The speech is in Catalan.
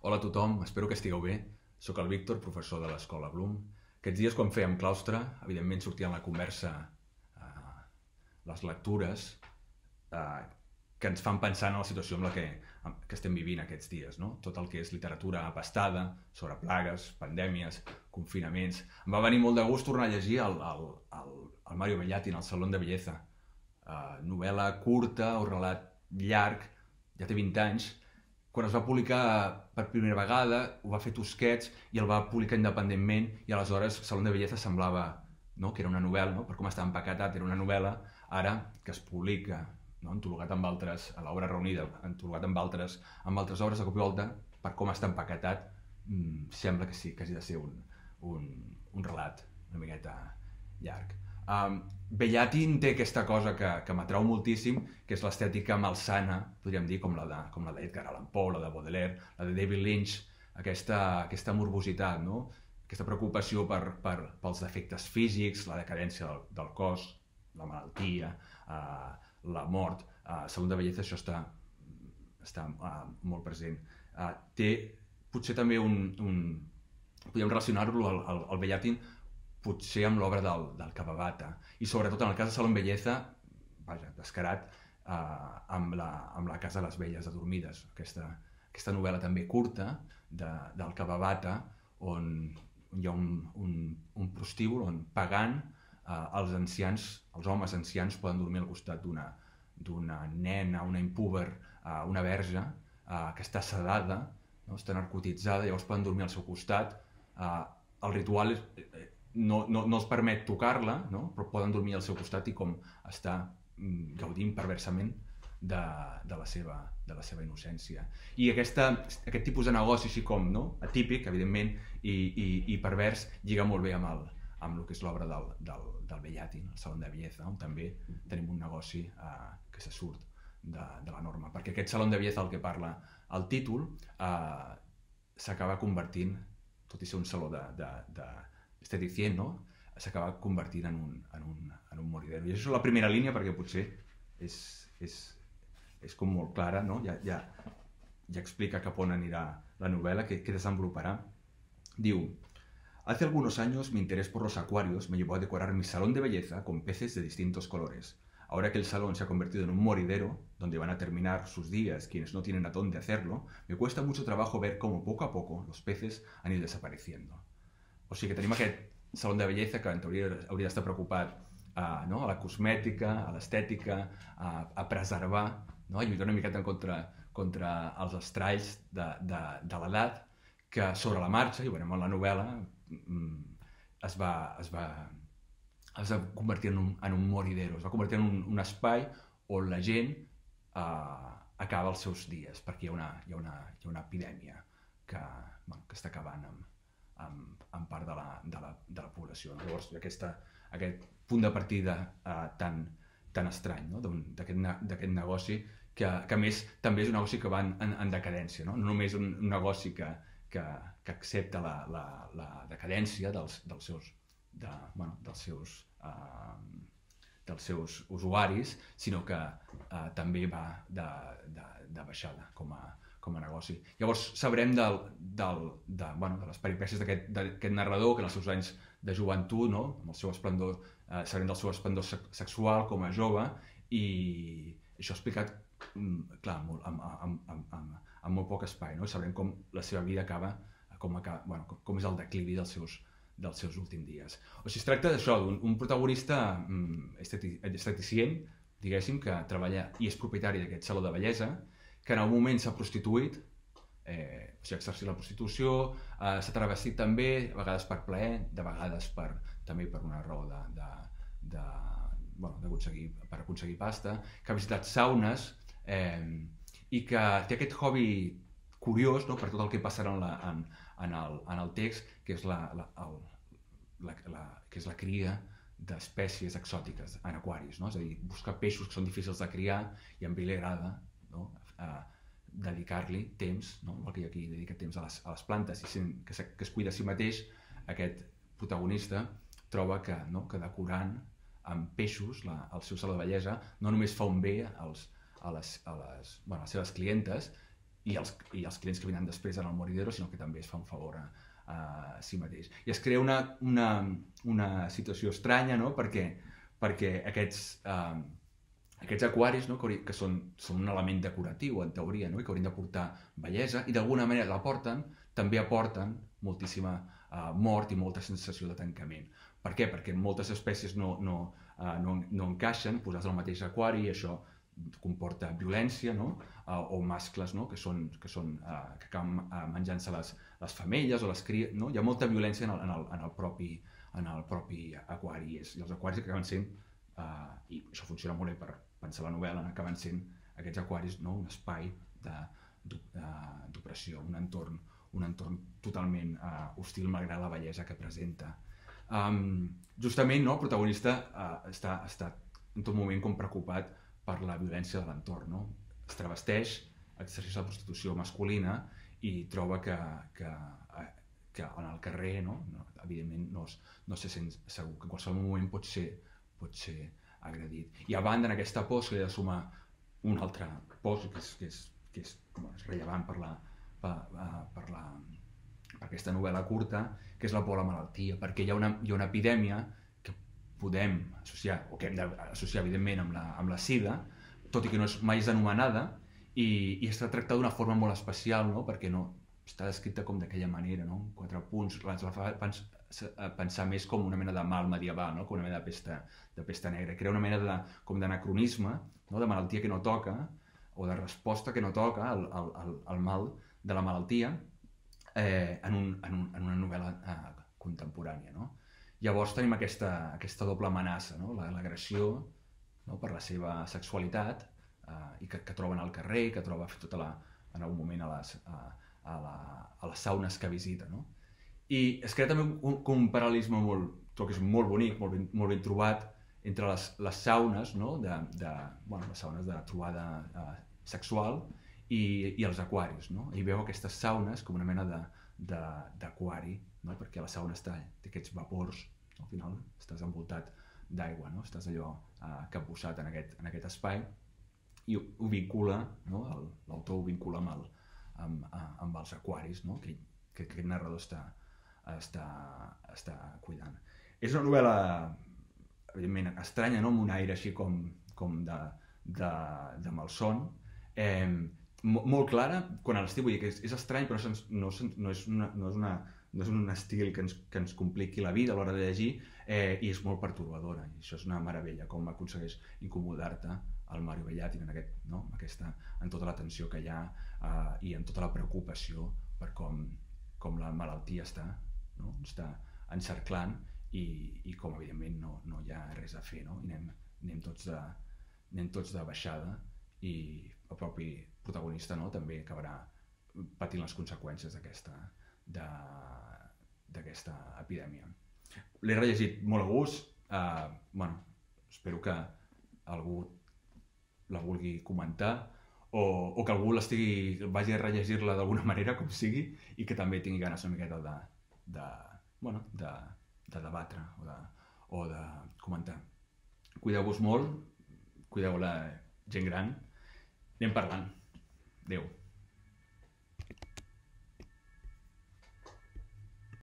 Hola a tothom, espero que estigueu bé. Soc el Víctor, professor de l'Escola Bloom. Aquests dies, quan fèiem claustre, evidentment sortia en la conversa eh, les lectures eh, que ens fan pensar en la situació en la que, que estem vivint aquests dies. No? Tot el que és literatura apastada, sobre plagues, pandèmies, confinaments... Em va venir molt de gust tornar a llegir el, el, el, el Mario Bellatin, el Salón de Belleza. Eh, novel·la curta o relat llarg, ja té 20 anys, quan es va publicar per primera vegada, ho va fer Tusquets i el va publicar independentment i aleshores Salón de Belleza semblava no? que era una novel·la, no? per com estava empaquetat, era una novel·la, ara que es publica no? entologat amb altres, a l'obra reunida, entologat amb altres, amb altres obres de cop i volta, per com està empaquetat, mmm, sembla que sí, que hagi de ser un, un, un relat una miqueta llarg. Um, Bellatin té aquesta cosa que, que m'atrau moltíssim, que és l'estètica malsana, podríem dir, com la de, com la d'Edgar Allan Poe, la de Baudelaire, la de David Lynch, aquesta, aquesta morbositat, no? aquesta preocupació per, per, pels defectes físics, la decadència del, del cos, la malaltia, uh, la mort. Uh, Salón de Belleza això està, està uh, molt present. Uh, té potser també un... un podríem relacionar-lo al, al, al Bellatin potser amb l'obra del, del Capabata, i sobretot en el cas de Salón Belleza, vaja, descarat, eh, amb, la, amb la Casa de les Velles Adormides, aquesta, aquesta novel·la també curta de, del Capabata, on, hi ha un, un, un prostíbul on pagant eh, els ancians, els homes ancians poden dormir al costat d'una d'una nena, una impúber, eh, una verge, eh, que està sedada, no? està narcotitzada, llavors poden dormir al seu costat. Eh, el ritual és, no, no, no els permet tocar-la, no? però poden dormir al seu costat i com està mm, gaudint perversament de, de, la seva, de la seva innocència. I aquesta, aquest tipus de negoci, així com no? atípic, evidentment, i, i, i pervers, lliga molt bé amb, el, amb el que és l'obra del, del, del Bellatin, el Salon de Belleza, on també tenim un negoci eh, que se surt de, de la norma. Perquè aquest Salon de Belleza, el que parla el títol, eh, s'acaba convertint, tot i ser un saló de, de, de, esteticient, no? s'acaba convertint en un, en, un, en un moridero. I això és la primera línia perquè potser és, és, és com molt clara, no? ja, ja, ja explica cap on anirà la novel·la, que, que desenvoluparà. Diu, Hace algunos años mi interés por los acuarios me llevó a decorar mi salón de belleza con peces de distintos colores. Ahora que el salón se ha convertido en un moridero, donde van a terminar sus días quienes no tienen a dónde hacerlo, me cuesta mucho trabajo ver cómo poco a poco los peces han ido desapareciendo. O sigui que tenim aquest saló de bellesa que en teoria hauria d'estar preocupat a, no? a la cosmètica, a l'estètica, a, a preservar, no? a lluitar una miqueta contra, contra els estralls de, de, de l'edat, que sobre la marxa, i ho veurem en la novel·la, mm, es va, es va, es va convertir en un, en un moridero, es va convertir en un, un espai on la gent eh, acaba els seus dies, perquè hi ha una, hi ha una, hi ha una epidèmia que, bueno, que està acabant amb, amb, amb part de la, de la, de la població. Llavors, aquesta, aquest punt de partida eh, tan, tan estrany no? d'aquest negoci, que, que a més també és un negoci que va en, en, decadència, no? no només un, un negoci que, que, que accepta la, la, la decadència dels, dels seus, de, bueno, dels seus eh, dels seus usuaris, sinó que eh, també va de, de, de baixada com a, com a negoci. Llavors sabrem del, del, de, bueno, de les peripècies d'aquest narrador que en els seus anys de joventut, no? amb el seu esplendor, eh, sabrem del seu esplendor sexual com a jove i això explicat mm, clar, amb, amb, amb, amb, amb, amb molt poc espai. No? Sabrem com la seva vida acaba, com, acaba, bueno, com, com és el declivi dels seus, dels seus últims dies. O sigui, es tracta d'això, d'un un protagonista mm, esteticient, diguéssim, que treballa i és propietari d'aquest saló de bellesa, que en algun moment s'ha prostituït, eh, o sigui, ha exercit la prostitució, eh, s'ha travestit també, a vegades per plaer, de vegades per, també per una raó de, de, de, bueno, aconseguir, per aconseguir pasta, que ha visitat saunes eh, i que té aquest hobby curiós no, per tot el que passarà en, la, en, en, el, en el text, que és la, la, el, la, la, que és la cria d'espècies exòtiques en aquaris, no? és a dir, buscar peixos que són difícils de criar i a ell li agrada no? Eh, dedicar-li temps, no? igual que jo aquí dedica temps a les, a les plantes i sent que, que es cuida a si mateix, aquest protagonista troba que, no? que decorant amb peixos la, el seu saló de bellesa no només fa un bé als, a, les, a, les, bueno, a les seves clientes i els, i els clients que venen després en el moridero, sinó que també es fa un favor a, a si mateix. I es crea una, una, una situació estranya, no?, perquè, perquè aquests, eh, aquests aquaris, no?, que, que són, són un element decoratiu, en teoria, no?, i que haurien de portar bellesa, i d'alguna manera la porten, també aporten moltíssima eh, mort i molta sensació de tancament. Per què? Perquè moltes espècies no, no, eh, no, no encaixen posats al mateix aquari i això comporta violència, no? Uh, o mascles no? que, són, que, són, uh, que acaben uh, menjant-se les, les femelles o les cries. No? Hi ha molta violència en el, en el, en el, propi, en el propi aquari. I, els aquaris acaben sent, uh, i això funciona molt bé per pensar la novel·la, acaben sent aquests aquaris no? un espai d'opressió, un entorn, un entorn totalment uh, hostil malgrat la bellesa que presenta. Um, justament no, el protagonista uh, està, està en tot moment com preocupat per la violència de l'entorn. No? Es travesteix, exerceix la prostitució masculina i troba que, que, que en el carrer, no? no evidentment, no, es, no se sent segur, que en qualsevol moment pot ser, pot ser agredit. I a banda, en aquesta por, se li ha de sumar un altre por que és, que és, que és, bueno, és rellevant per, la, per, eh, per, la, per aquesta novel·la curta, que és la por a la malaltia, perquè hi ha una, hi ha una epidèmia podem associar, o que hem d'associar evidentment amb la, amb la sida, tot i que no és mai anomenada, i, i està tractada d'una forma molt especial, no? perquè no està descrita com d'aquella manera, no? quatre punts, la fa pensar més com una mena de mal medieval, no? com una mena de pesta, de pesta negra, crea una mena de, com d'anacronisme, no? de malaltia que no toca, o de resposta que no toca al, al, al mal de la malaltia eh, en, un, en, un, en una novel·la eh, contemporània. No? Llavors tenim aquesta, aquesta doble amenaça, no? l'agressió no? per la seva sexualitat eh, i que, que troben al carrer, que troba tota la, en algun moment a les, a, a, la, a les saunes que visita. No? I es crea també un, un paral·lelisme molt, que és molt bonic, molt ben, molt ben trobat, entre les, les saunes, no? de, de, bueno, les saunes de trobada eh, sexual i, i els aquaris. No? I veu aquestes saunes com una mena d'aquari, no? perquè la sauna està, té aquests vapors, al final estàs envoltat d'aigua, no? estàs allò eh, capbussat en aquest, en aquest espai i ho, ho vincula, no? l'autor ho vincula amb, el, amb, eh, amb els aquaris no? que, que aquest narrador està, està, està cuidant. És una novel·la, evidentment, estranya, no? amb un aire així com, com de, de, de malson, eh, molt clara quan a l'estiu, vull dir que és, és estrany però no, no, és una, no és una no és un estil que ens, que ens compliqui la vida a l'hora de llegir eh, i és molt pertorbadora. I això és una meravella, com aconsegueix incomodar-te el Mario Bellatin en, aquest, no? Aquesta, en tota la tensió que hi ha eh, i en tota la preocupació per com, com la malaltia està, no? està encerclant i, i com evidentment no, no hi ha res a fer no? i anem, anem, tots de, anem tots de baixada i el propi protagonista no? també acabarà patint les conseqüències d'aquesta d'aquesta epidèmia. L'he rellegit molt a gust, eh, bueno, espero que algú la vulgui comentar o, o que algú l'estigui, vagi a rellegir-la d'alguna manera, com sigui, i que també tingui ganes una miqueta de, de, bueno, de, de debatre o de, o de comentar. Cuideu-vos molt, cuideu la gent gran, anem parlant. Adéu.